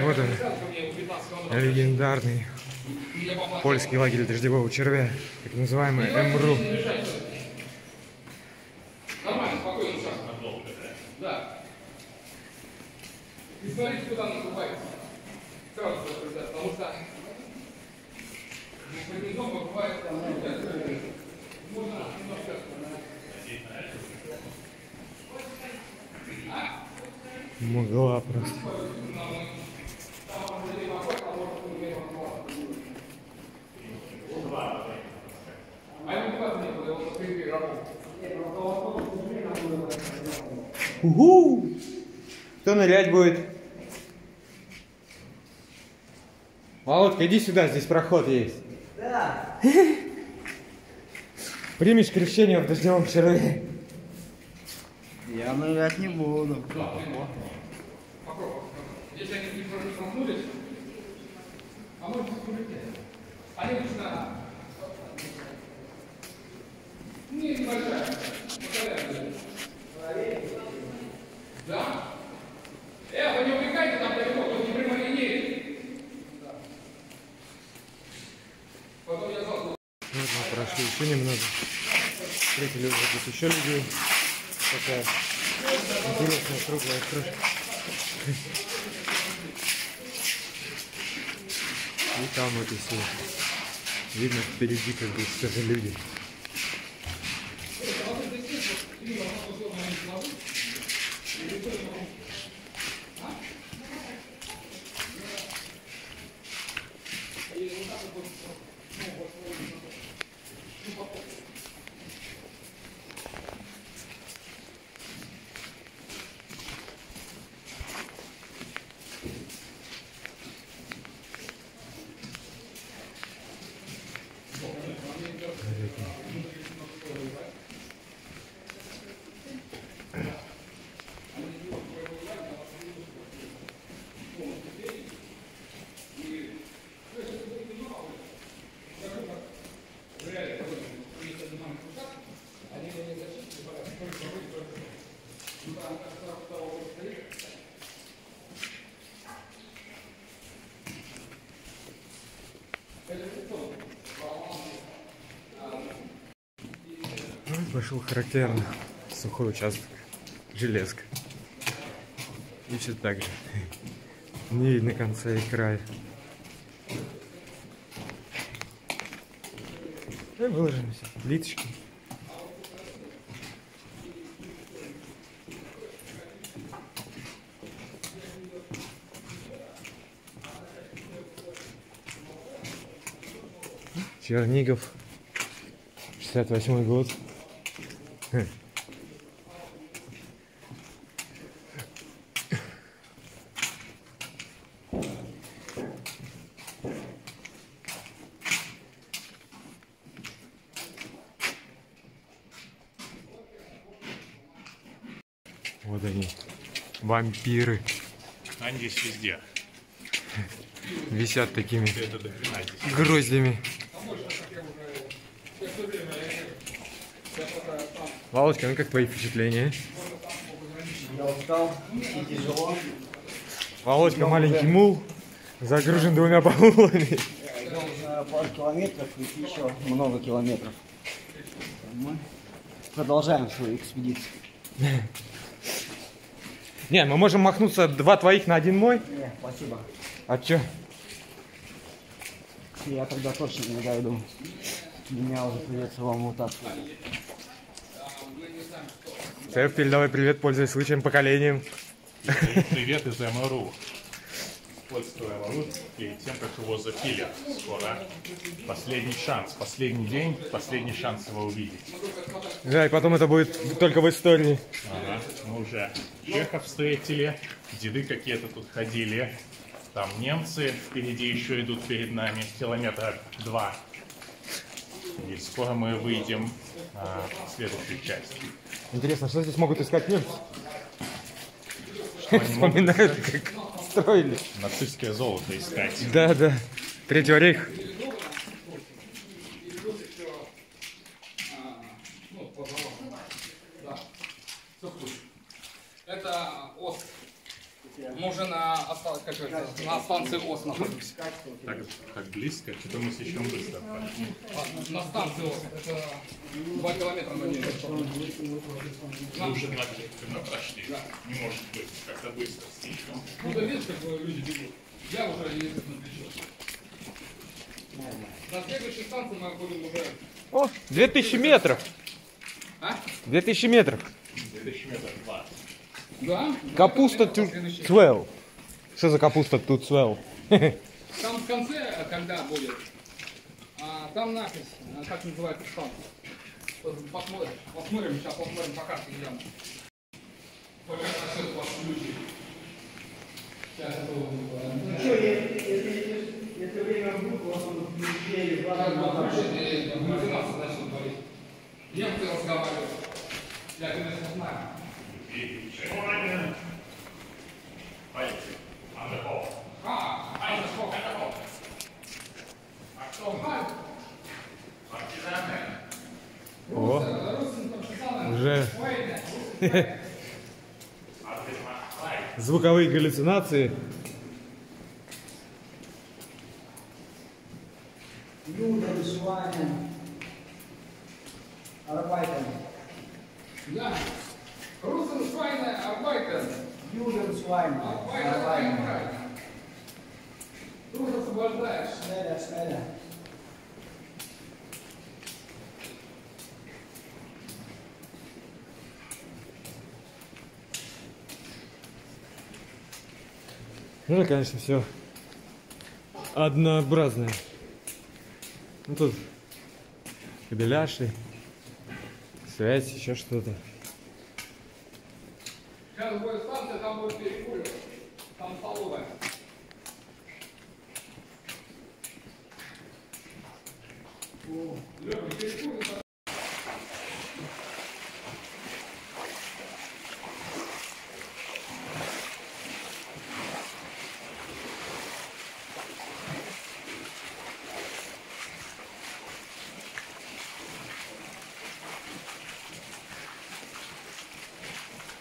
Вот он, легендарный польский лагерь дождевого червя, так называемый МРУ. Нормально, спокойно, Саша. Да. И смотрите, куда наступается. Сразу предупреждаю, потому что комбинезон бывает там, можно немножко Мгла просто. А ему не надо никуда, он открытый игроков. Угу! Кто нырять будет? Володька, иди сюда, здесь проход есть. Да. Примешь крещение в дождевом черве. Я нырять не буду. Проснулись, а может. Они обычно не небольшая. Повторяю. Да? Э, вы не увлекайте там далеко, тут не прямой линии. Потом я зал. Вот мы прошли еще немного. Встретили уже тут еще людей. Такая интересная круглая крышка. И там вот если видно впереди как бы тоже люди. Пошел характерно сухой участок, железка. И все так же. Не видно конца и края. И выложены все плиточки. Чернигов. 68 год. Вот они, вампиры, Они здесь везде. висят такими гроздями. Володька, ну как твои впечатления? Я устал и тяжело. Володька маленький мул, загружен двумя баулами. Я уже пару километров и еще много километров. Мы продолжаем свою экспедицию. Не, мы можем махнуться два твоих на один мой. Не, спасибо. А чё? Я тогда точно не дойду. Меня уже придется вам вытаскивать. Сэп, передавай привет, пользуясь случаем поколением. Привет из МРУ. Польского МРУ перед тем, как его запили скоро. Последний шанс, последний день, последний шанс его увидеть. Да, и потом это будет только в истории. Ага, мы уже чехов встретили, деды какие-то тут ходили. Там немцы впереди еще идут перед нами, километра два. И скоро мы выйдем а, в следующую часть. Интересно, что здесь могут искать немцы? Что Вспоминают, как строили. нацистское золото искать. Да, да. Третьего рейха. Ну, позвонок. Да. Все в кучу. Это ост Мы уже на, как это, на станции ОС находимся. Так, так близко, что-то мы слишком быстро. А, На станции ОС. Это 2 километра на день. Мы уже два километра прошли. Не может быть, как-то быстро слишком. Ну, ты видишь, как люди бегут? Я уже на плечо. На следующей станции мы будем уже... О, 2000 метров. А? 2000 метров. 2000 метров. Да? Капуста Два тут километра на следующей. 12. Что за капуста тут 12? Там в конце, э, когда будет, а, там надпись, а, как называется. Вот Посмотрим, посмотрим, сейчас посмотрим по карте, люди. Сейчас это Ну что, если, если время Сейчас э, начнут говорить. Немцы разговаривают. Я, конечно, знаю. О, уже звуковые галлюцинации. Юден, Шванин, Арбайтен. Да. Шванин, Арбайтер, Арбайтен. арбайтер. Дружно освобождаешь. Шнеля, шнеля. Ну, конечно, все однообразное. Ну, тут кабеляши, связь, еще что-то. Сейчас будет станция, там будет перекуривать. Там столовая. Лёва, перекуривай.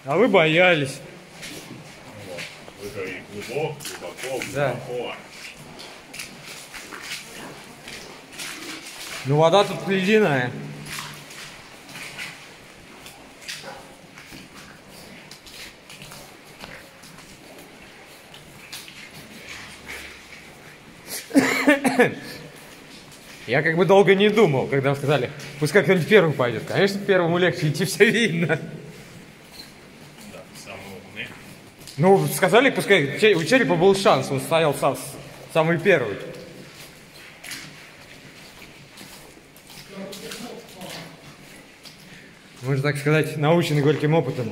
А вы боялись. Говорите глубоко, глубоко, Да. глубоко. Ну, вода тут ледяная. Я как бы долго не думал, когда сказали, пускай кто-нибудь первым пойдет. Конечно, первому легче идти, все видно. Да, самый умный. Ну, сказали, пускай у Черепа был шанс, он стоял сам, самый первый. Можно так сказать, наученный горьким опытом.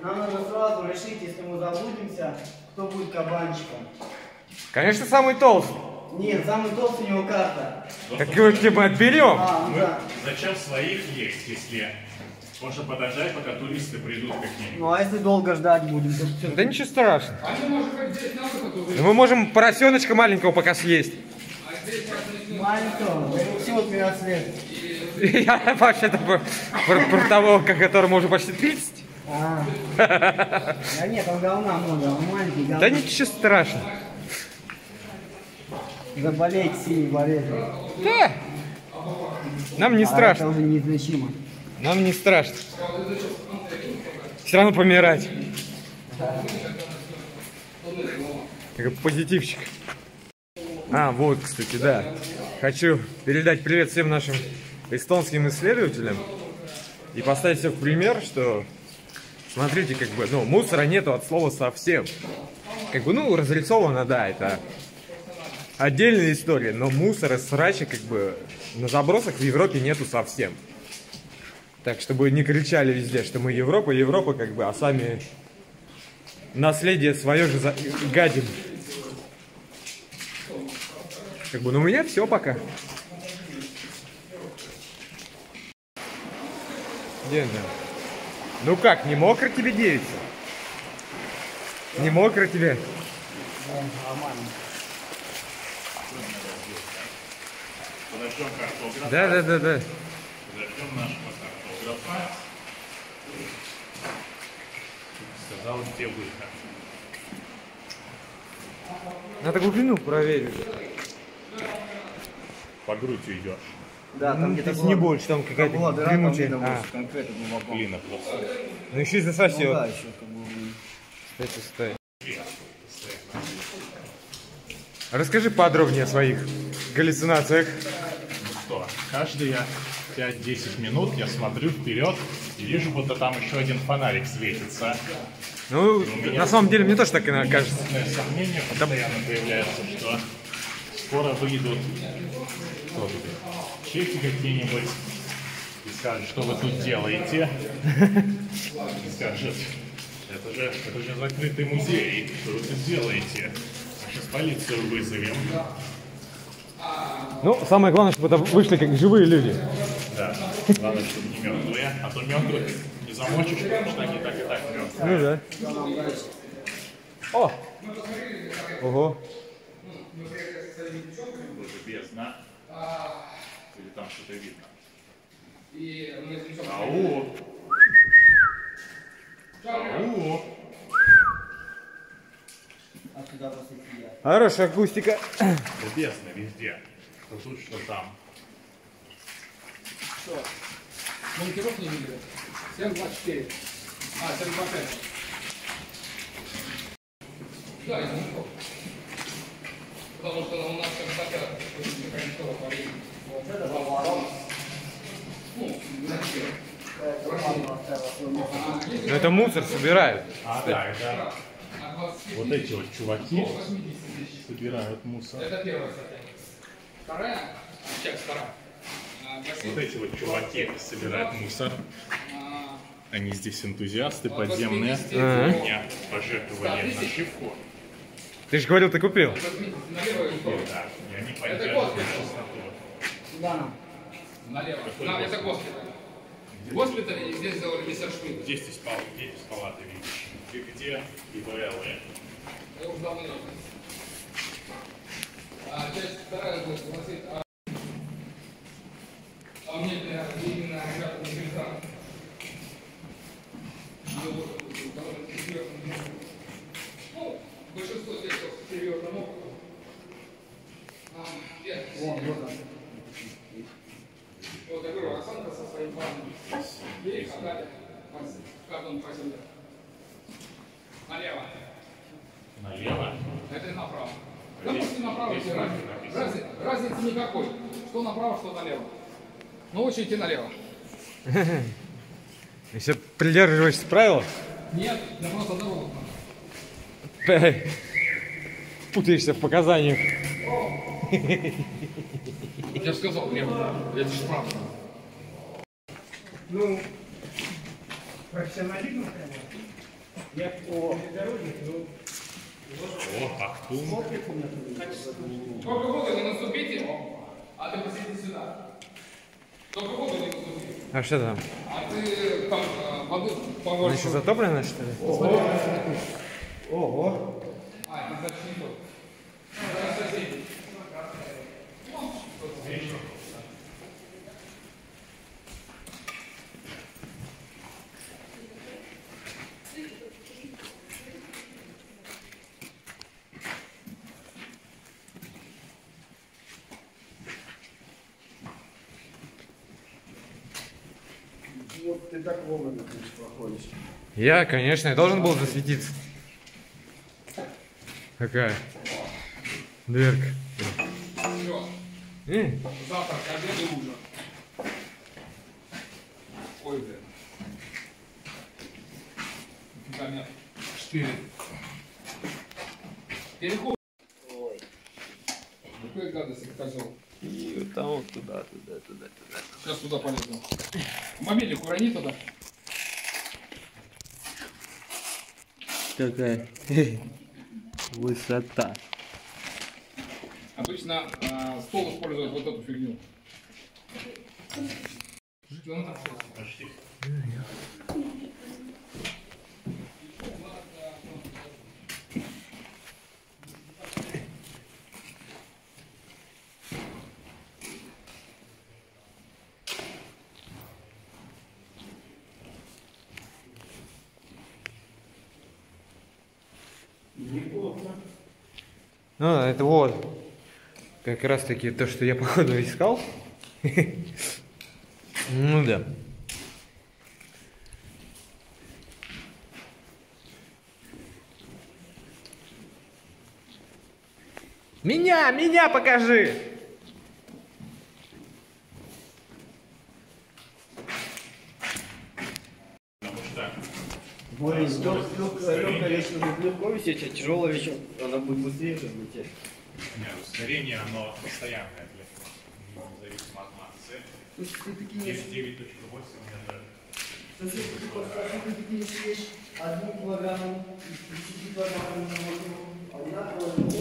Нам нужно сразу решить, если мы заблудимся, кто будет кабанчиком. Конечно, самый толстый. Нет, самый толстый у него карта. Так его типа отберем. А, ну Мы да. зачем своих есть, если можно подождать, пока туристы придут какие-нибудь? Ну а если долго ждать будем, то? Да ничего страшного. Здесь на уже. Но мы можем поросеночка маленького пока съесть. А здесь. Маленького, всего 12 лет. Я вообще-то про, про- того, к которому уже почти 30. А. Да нет, там говна много, он маленький, говна. Да ничего страшного. Заболеть синей болезнью. Да. Нам не А это страшно. уже неизлечимо. Нам не страшно. Все равно помирать. Как позитивчик. А, вот, кстати, да. Хочу передать привет всем нашим эстонским исследователям и поставить все в пример, что смотрите, как бы, ну, мусора нету от слова совсем. Как бы, ну, разрисовано, да, это отдельная история, но мусора, срача, как бы, на забросах в Европе нету совсем. Так, чтобы не кричали везде, что мы Европа, Европа, как бы, а сами наследие свое же за- гадим. Как бы, ну у меня все пока. Где она? Ну как, не мокро тебе девица? Не мокро тебе? Да, да, да, да. Подождем нашего картографа. показал, где выход. Надо глубину проверить. По грудь идешь. Да, там где-то Если была- не больше, там какая-то была дыра, там гремучая. видно А, конкретно глубоко. Глина просто. ну еще и Ну засосет. да, еще как бы... Кстати, стой. Расскажи подробнее о своих галлюцинациях. Ну что, каждые 5-10 минут я смотрю вперед и вижу, будто там еще один фонарик светится. Ну, на самом деле, мне тоже так иногда кажется. Сомнение постоянно появляется, что скоро выйдут чеки какие-нибудь и скажут, что вы тут делаете. И скажут, это же, это же закрытый музей, что вы тут делаете? Мы сейчас полицию вызовем. Ну, самое главное, чтобы это вышли как живые люди. Главное, чтобы не мертвые, а то мертвых не замочишь, потому что они так и так мертвые. Ну да. О! Ого. Тоже бездна. Или там что-то видно. Ау! Ау! Хорошая акустика. Бездна везде. Тут, что там. Что? Монтировки не видели? 724. А, 725. Да, это не то. Потому что у нас как хотят. Вот это поворот. Ну, зачем? Это мусор собирают. А, да, А 20 вот эти вот чуваки 80 тысяч. собирают мусор. Это первая статья. Вторая, часть вторая. А, Вот эти вот чуваки собирают мусор. а, Они здесь энтузиасты подземные. 80 Ага. до Меня пожертвовали Да, нашивку. Ты же говорил, ты купил. 80 налево и вправо. Да, и они Это поддерживают госпиталь. чистоту. Сюда нам. Налево. На, это госпиталь. Госпиталь, и здесь сделали Мессершмитт. Здесь из, пал- здесь из палаты видишь. Ты где? ИВЛы. Я уже давно не знаю. А часть вторая будет гласит, а, мне именно ребята не фильтра. Ну. Ну, большинство здесь вот серьезным опытом. А, Вон, вот он. Вот я говорю, Оксанка со своим парнем. Ей отдали как он по земле. Налево. Налево. Это направо. Да может и направо, разницы, разницы никакой. Что направо, что налево. Ну лучше идти налево. Если придерживаешься правил, Нет, я просто забыл. путаешься в показаниях. Я же сказал, нет, это же правда. Ну, профессионализм, конечно. Я по дорожник, ну, О, Ахтум. Только воду не наступите, а ты посиди сюда. А что там? А ты там воды Она побольше. еще затоплена, что ли? Ого. А, это значит не то. Это соседи. Вот ты так вовремя конечно, проходишь. Я, конечно, я должен был засветиться. Какая? Дверка. Все. Э, Завтрак, обед и ужин. Ой, блин. Нифига нет. Четыре. Переход. Ой. Какой гадость, как козел. И вот там вот туда, туда, туда, туда. Сейчас туда полезу. Мобильник урони туда. Какая высота. Обычно э, стол использует вот эту фигню. Что? Ну, это вот. Как раз таки то, что я, походу, искал. Ну да. Меня, меня покажи! Более легкая вещь легко висеть, а тяжелая вещь, она будет быстрее лететь. нет, ускорение, оно постоянное для независимо от массы. То есть ты такие, Есть 9.8 если ты просто такие вещь, один килограмм, из 10 килограмм на воду, одинаково легко.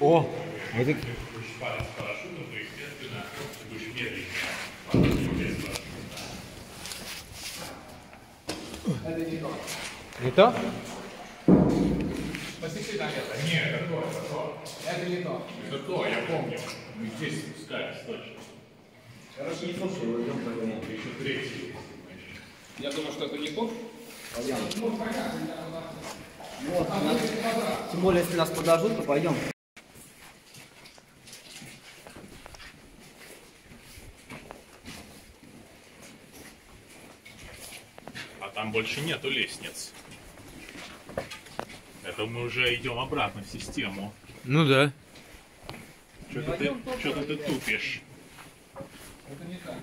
О, это... Будешь падать с парашютом, то, естественно, ты будешь медленнее падать без парашюта. Это не то. Не то? Посекли на это. Нет, это то, это то. Это не то. Это то, я помню. Мы здесь спускались точно. Короче, не слушай, его идем прогонять. Еще третий. Я думаю, что это не то. Ну, понятно, я туда. Вот, нас- тем более, если нас подождут, то пойдем. А там больше нету лестниц. Это мы уже идем обратно в систему. Ну да. Что-то ты, что-то ты тупишь. Это не так.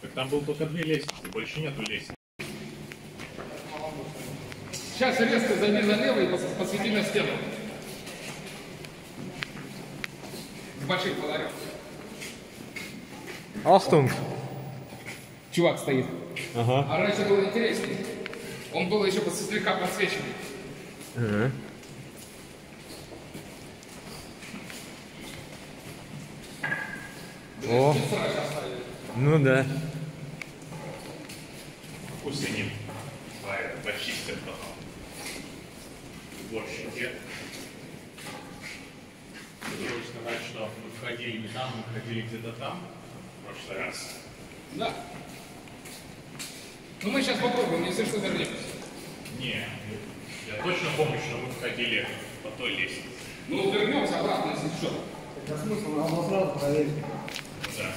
Так там был только две лестницы, больше нету лестниц. Сейчас резко зайди налево и пос- посвети на стену. С больших фонарем. Ахтунг. Чувак стоит. Ага. А раньше было интереснее. Он был еще под- слегка подсвеченный. Ага. О, ну да. Пусть они почистят потом. Уборщики. Хочу сказать, что мы входили не там, мы входили где-то там в прошлый раз. Да. Ну мы сейчас попробуем, если что, вернемся. Не, я точно помню, что мы входили по той лестнице. Ну, вернемся обратно, если что. Это смысл, надо сразу проверить. Да.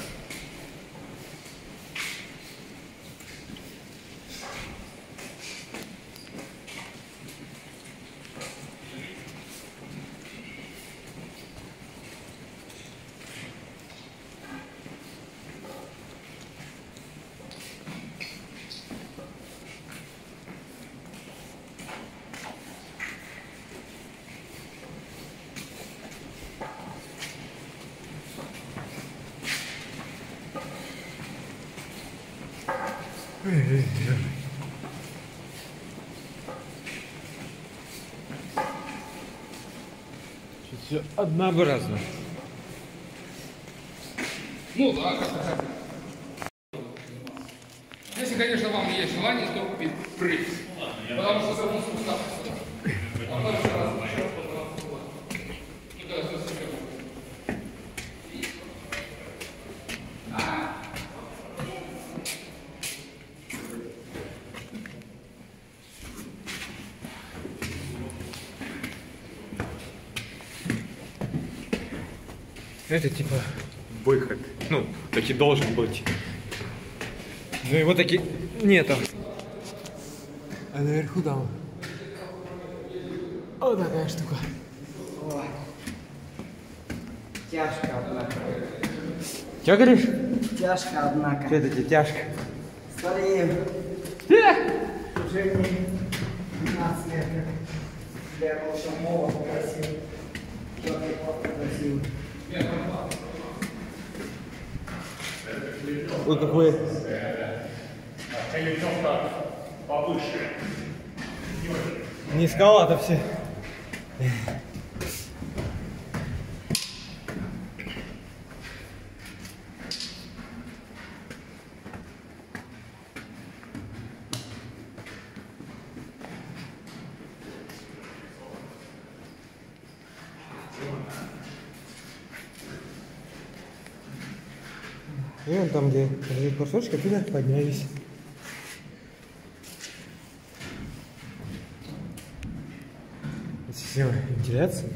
Все однообразно. Ну да, как. Если, конечно, вам есть желание, то пи- прыгать. Потому что все равно спускаться сюда. А то еще раз. Ну, да, да, да. Это типа выход. Ну, таки должен быть. Ну его таки нету. А наверху там. Вот такая штука. Ой. Тяжко, однако. Че говоришь? Тяжко, однако. Что это тебе тяжко? Стареем. Уже не 15 лет. как Я был еще молод, Вот какой. Повыше. Низковато все. Кусочка, туда поднялись. Система вентиляции.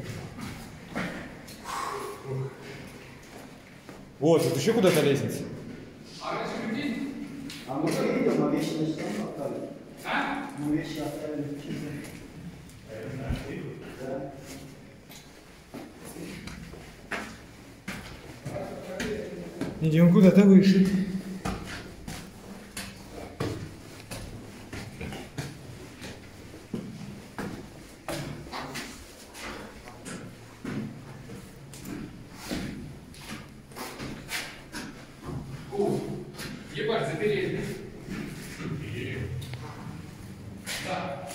Вот, тут еще куда-то лестница. А мы видим, мы вещи на стену оставили. А? Мы вещи оставили. Идем куда-то выше. Ебать, заперели. Да.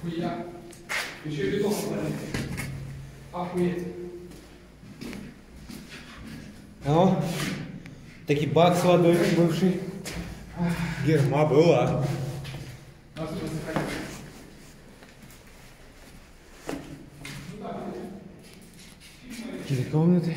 Хуя. Еще и бетон оставили. Охуеть. О, таки бак с водой бывший. Герма была. Какие комнаты.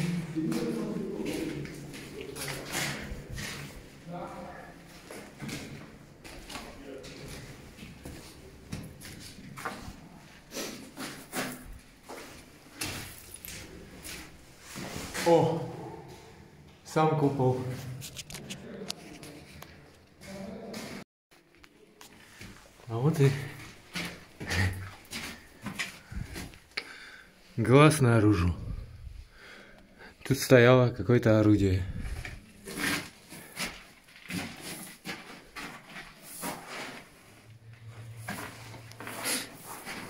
О, сам купол. И глаз наружу. Тут стояло какое-то орудие.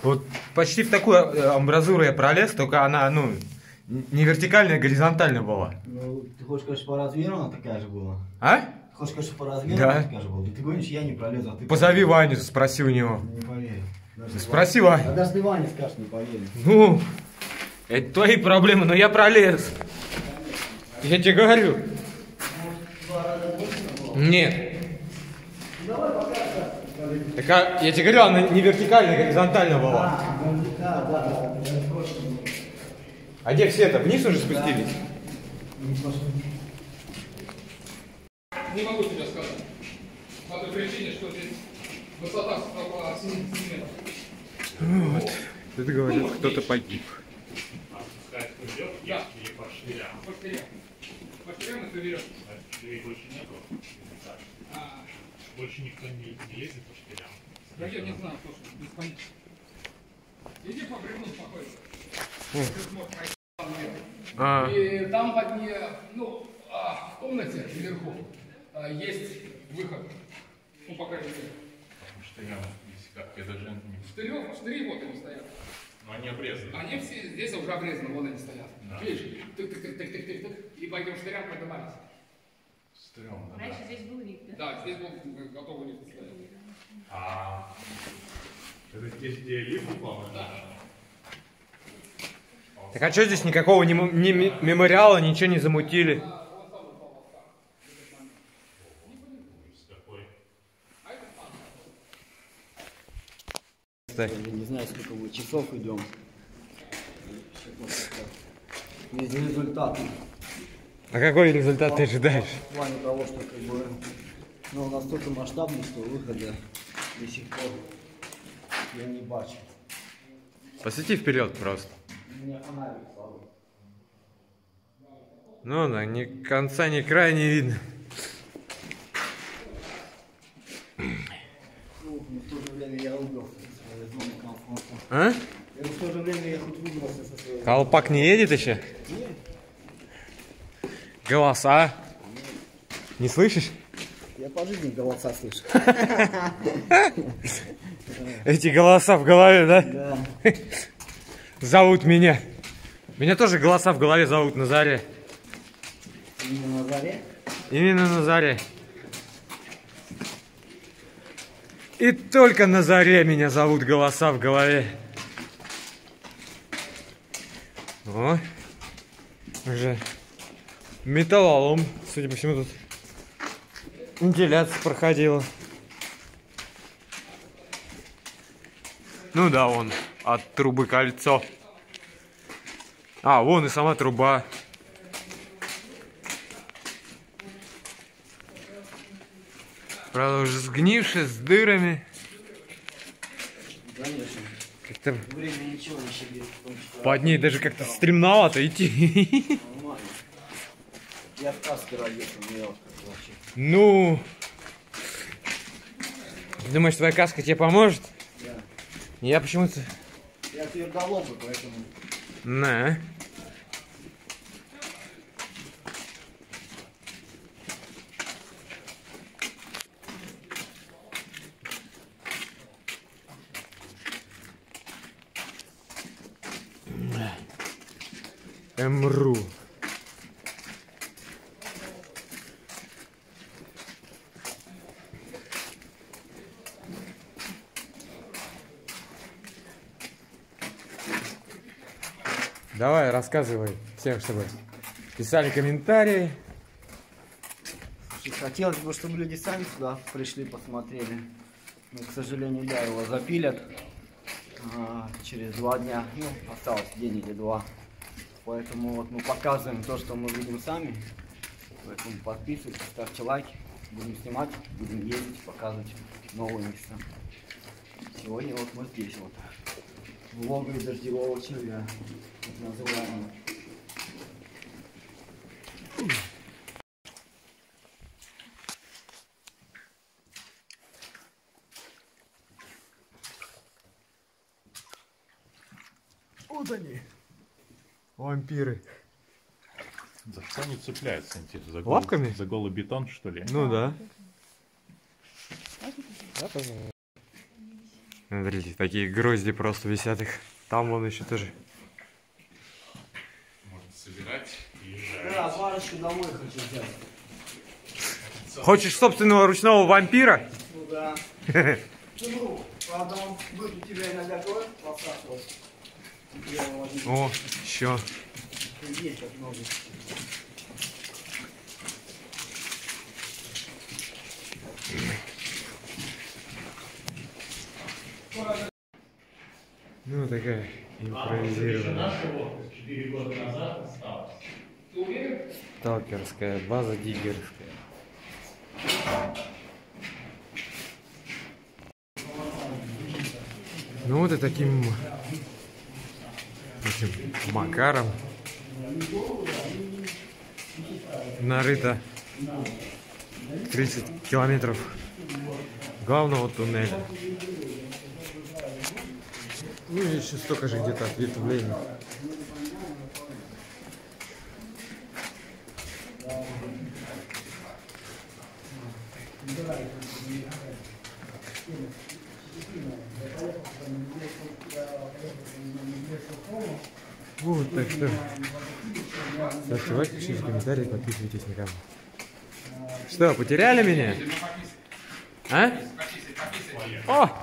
Вот почти в такую э, амбразуру я пролез, только она, ну, не вертикальная, а горизонтальная была. Ну, ты хочешь, конечно, по размеру она такая же была? А? Хочешь, конечно, по размеру Да. Да ты гонишь, я не пролезу, а ты... Позови Ваню, спроси у него. Не поверю. Даже Спроси Ваня- Ваню. А даже Ваня скажешь, не поверю. Ну, это твои проблемы, но я пролез. Я тебе говорю. Нет. Так а, я тебе говорю, она не вертикально, горизонтально была. А. А где все-то? Вниз уже спустились? Не могу тебе сказать. По той причине, что здесь высота около 7 сантиметров. Вот. Тут говорят, кто-то погиб. Я. или по швырям. По штырям. По штырям это берешь. Больше нету. А, Больше никто не, не лезет по швырям. да я не знаю, слушай, без понятия. Иди по бревну спокойно. Ты. А, И там под ней, ну, а, в комнате вверху а, есть выход. Ну, по крайней мере. Потому что я здесь как, я даже не... Штырев, штыри вот они стоят. Но они обрезаны. Они все здесь уже обрезаны, вон они стоят. Да. Видишь? Тык-тык-тык-тык-тык-тык. И по этим штырям поднимались. Стрёмно, да. Раньше здесь был лифт, да? Да, здесь был э, готовый лифт стоять. А это здесь, где лифт упал? Да. так а что здесь никакого ни ме- мемориала, ничего не замутили? Я не знаю, сколько мы часов идем. Есть результат. А какой результат ты ожидаешь? В плане того, что как бы, ну, настолько масштабный, что выхода до сих пор я не бачу. Посвети вперед просто. Ну да, ни конца, ни края не видно. Ну, но в то же время я выбрался со своей зоны комфорта. А? И в то же время я хоть выбрался со своей Колпак не едет еще? Нет. Голоса? Не слышишь? Я по жизни голоса слышу. Эти голоса в голове, да? Да. Зовут меня. Меня тоже голоса в голове зовут на заре. Именно на заре. Именно на заре. И только на заре меня зовут голоса в голове. О, уже металлолом, судя по всему, тут вентиляция проходила. Ну да, он от трубы кольцо. А, вон и сама труба. Правда, уже сгнившая, с дырами. Конечно. Как-то Время ничего не щадит. в том числе. под ней даже как-то стремновато идти. Нормально. Я в каске родился, мне вообще. Ну... Думаешь, твоя каска тебе поможет? Да. Я почему-то... Я твердолобый, поэтому... На. Эмру. Давай, рассказывай всем, чтобы писали комментарии. Хотелось бы, чтобы люди сами сюда пришли, посмотрели. Но, к сожалению, да, его запилят а, через два дня. Ну, осталось день или два. Поэтому вот мы показываем то, что мы видим сами. Поэтому подписывайтесь, ставьте лайки. Будем снимать, будем ездить, показывать новые места. Сегодня вот мы здесь вот. В логове дождевого червя. Так называемого. Вот они. Вампиры. За что они цепляются? интересно? За Лапками? За голый бетон, что ли? Ну да. Смотрите, такие грозди просто висят их. Там вон еще тоже. Можно собирать и Да, парочку домой хочу взять. Хочешь собственного ручного вампира? Ну да. Ну, правда, он будет у тебя иногда кровь посасывать. Я его возьму. О, еще. Ну, такая импровизированная. Сталкерская база диггерская. Ну вот и таким этим макаром нарыто 30 километров главного туннеля. Ну и еще столько же где-то ответвлений. Вот, так что лайк, пишите комментарии, подписывайтесь на канал. Что, потеряли меня? А? О!